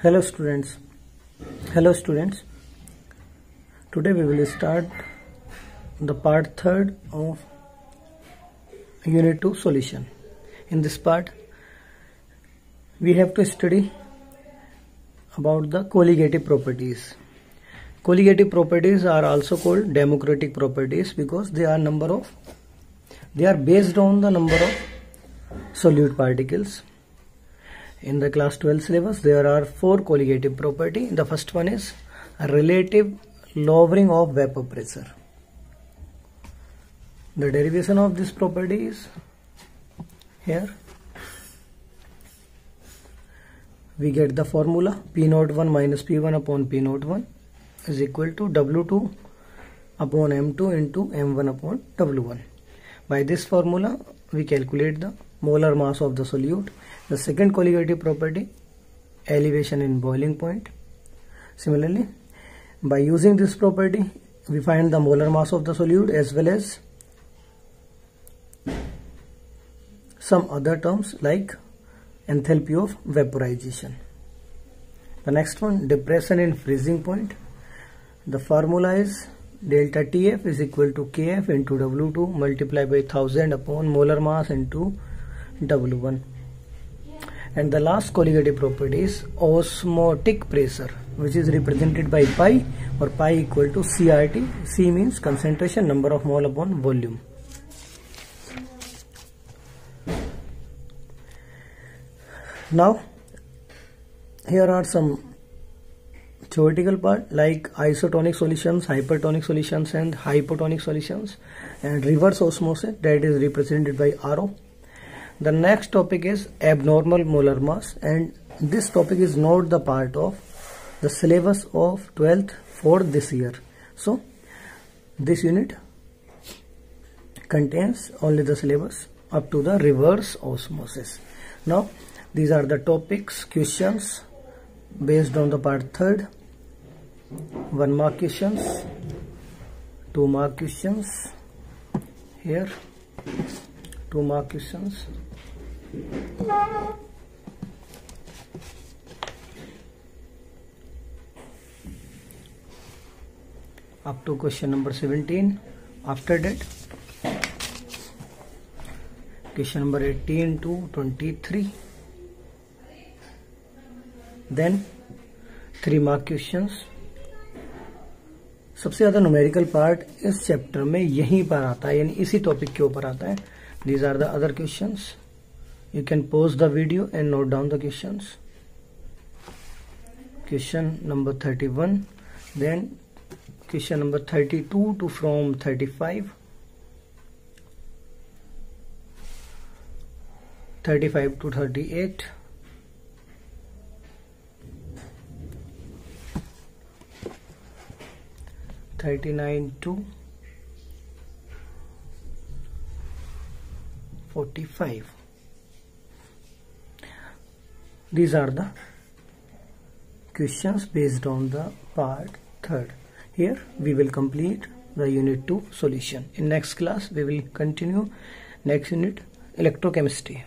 hello students. Hello students. Today we will start the part third of unit 2 solution. In this part we have to study about the colligative properties. Colligative properties are also called democratic properties because they are number of they are based on the number of solute particles in the class 12 syllabus there are four colligative property. The first one is relative lowering of vapor pressure. The derivation of this property is here. We get the formula p naught 1 minus p1 upon p naught 1 is equal to w2 upon m2 into m1 upon w1 by this formula we calculate the molar mass of the solute the second colligative property, elevation in boiling point. Similarly, by using this property, we find the molar mass of the solute as well as some other terms like enthalpy of vaporization. The next one, depression in freezing point. The formula is delta TF is equal to KF into W2 multiplied by 1000 upon molar mass into W1 and the last colligative property is osmotic pressure which is represented by pi or pi equal to CRT C means concentration number of mole upon volume. Now here are some theoretical part like isotonic solutions hypertonic solutions and hypotonic solutions and reverse osmosis that is represented by RO the next topic is abnormal molar mass and this topic is not the part of the syllabus of 12th for this year. So this unit contains only the syllabus up to the reverse osmosis. Now these are the topics questions based on the part third. One mark questions two mark questions here two mark questions up to question number 17 after that question number 18 to 23 then three mark questions सबसे ज़्यादा numerical part इस chapter में यहीं पर आता है, यानी इसी टॉपिक के ऊपर आता है। These are the other question you can pause the video and note down the question question number thirty one then question number thirty two two from thirty five thirty five to thirty eight 39 to 45 these are the questions based on the part third. Here we will complete the unit 2 solution. In next class we will continue. Next unit electrochemistry